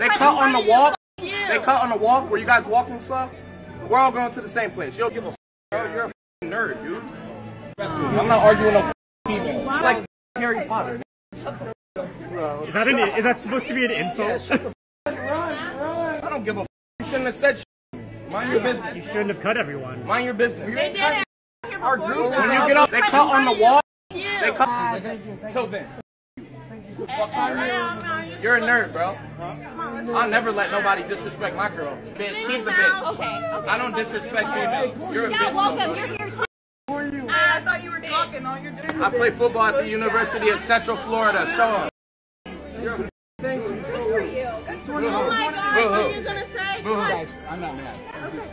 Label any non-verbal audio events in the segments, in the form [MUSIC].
They cut on the walk. They cut on the walk where you guys walking slow. We're all going to the same place. You don't give a f- bro. You're a f- nerd, dude. I'm not arguing no f- It's like Harry Potter. Is that an, is that supposed to be an insult? [LAUGHS] I don't give a f- You shouldn't have said shit. Mind your business. You shouldn't have cut everyone. Mind your business. They did it. Our group, when you get up, they cut on the wall. They cut. Till then. You're a nerd, bro. I'll never let nobody disrespect my girl. Bitch, she's a bitch. Okay, okay. I don't disrespect females. You're a Yeah, bitch. welcome. You're here too. I thought you were talking. All you're doing. I play football at the University of Central Florida. Show up. Good for you. Good for you. Oh my gosh, what are you gonna say? Come on. I'm not mad.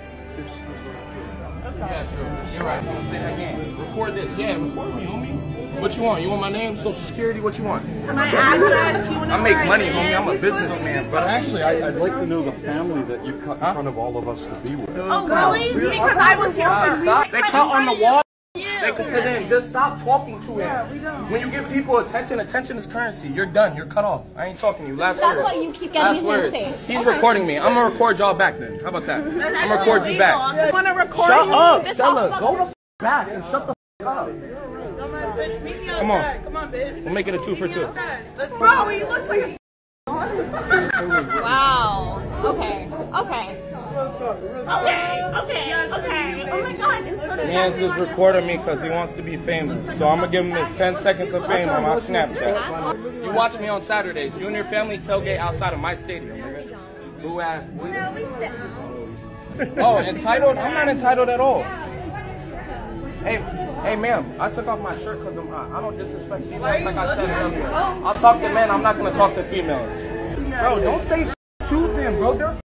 Yeah, true. You're right. Again, record this. Yeah, record me, homie. What you want? You want my name, social security? What you want? My address. You wanna I make money, homie. I'm a businessman, but Actually, I, I'd like to know the family that you cut in front of all of us to be with. Oh really? Because I was here Stop, when we stop. were They cut on the wall. You. They can. Just stop talking to him. When you give people attention, attention is currency. You're done. You're cut off. I ain't talking to you. Last That's words. why you keep Last getting words. me in He's Okay. recording me. I'm gonna record y'all back then. How about that? I'm gonna record you back. I want to record Shut you. up, Stella. Go the f- back and shut the f- up. Bitch, meet me Come on. Come on, bitch. We'll make it a two for Meet me two. Let's Bro, he looks like a. Wow. Okay. Okay. Okay, okay, okay. Oh my god, and so did Man's just recording me because he wants to be famous. So I'm gonna give him his 10 seconds of fame on my Snapchat. You watch me on Saturdays. You and your family tailgate outside of my stadium. nigga. Who asked? No, we down. Oh, entitled? I'm not entitled at all. Hey, hey, ma'am. I took off my shirt because I'm hot. I don't disrespect females like I said earlier. I'll talk to men. I'm not gonna talk to females. Bro, don't say s- to them, bro. They're f- lame. Look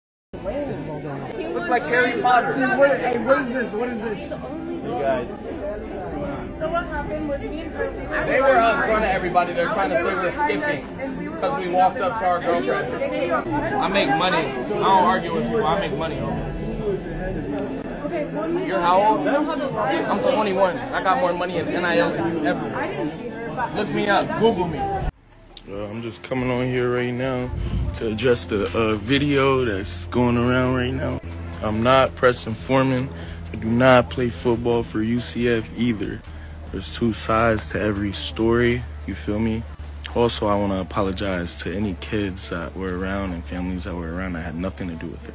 like Harry Potter. hey, what is this? What is this? You guys. So what happened was me and her. They were up front of everybody. They're trying to say we're skipping because we walked up to our girlfriend. I make money. I don't argue with people. I make money. Okay. You're how old? I'm 21. I got more money in NIL than you ever. Look me up. Google me. Uh, I'm just coming on here right now to address the uh, video that's going around right now. I'm not Preston Foreman. I do not play football for UCF either. There's two sides to every story. You feel me? Also, I want to apologize to any kids that were around and families that were around. I had nothing to do with it.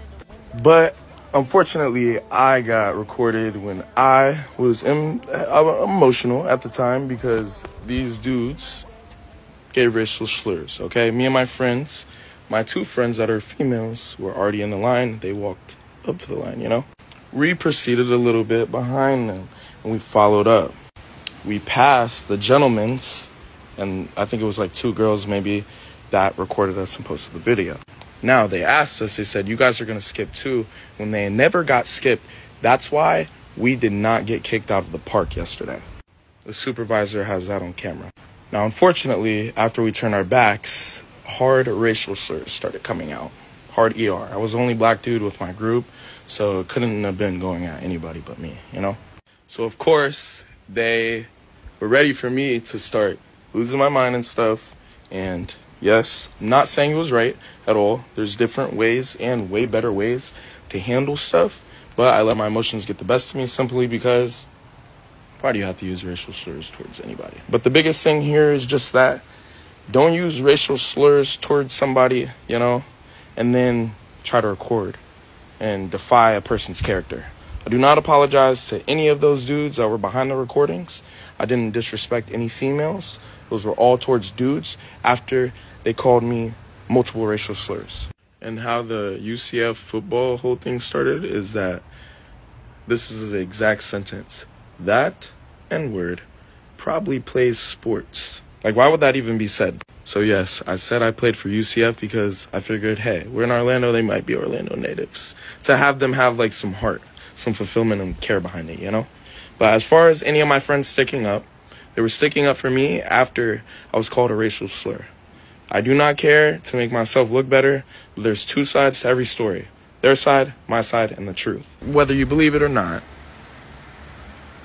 But unfortunately, I got recorded when I was em- uh, emotional at the time because these dudes gave racial slurs. Okay, me and my friends, my two friends that are females, were already in the line. They walked up to the line. You know, we proceeded a little bit behind them and we followed up. We passed the gentlemen's, and I think it was like two girls maybe that recorded us and posted the video. Now they asked us, they said, You guys are gonna skip too. When they never got skipped, that's why we did not get kicked out of the park yesterday. The supervisor has that on camera. Now, unfortunately, after we turned our backs, hard racial slurs started coming out. Hard ER. I was the only black dude with my group, so it couldn't have been going at anybody but me, you know? So, of course, they were ready for me to start losing my mind and stuff. And yes, not saying it was right at all. There's different ways and way better ways to handle stuff, but I let my emotions get the best of me simply because why do you have to use racial slurs towards anybody? But the biggest thing here is just that don't use racial slurs towards somebody, you know, and then try to record and defy a person's character. I do not apologize to any of those dudes that were behind the recordings. I didn't disrespect any females. Those were all towards dudes after they called me multiple racial slurs. And how the UCF football whole thing started is that this is the exact sentence. That N word probably plays sports. Like, why would that even be said? So, yes, I said I played for UCF because I figured, hey, we're in Orlando, they might be Orlando natives. To have them have, like, some heart, some fulfillment and care behind it, you know? But as far as any of my friends sticking up, they were sticking up for me after I was called a racial slur. I do not care to make myself look better, there's two sides to every story their side, my side, and the truth. Whether you believe it or not,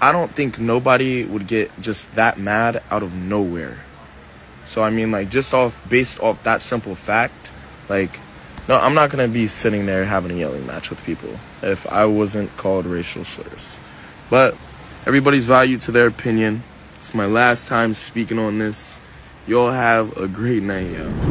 I don't think nobody would get just that mad out of nowhere. So I mean like just off based off that simple fact, like No, I'm not gonna be sitting there having a yelling match with people if I wasn't called racial slurs. But everybody's value to their opinion. It's my last time speaking on this. Y'all have a great night, yo.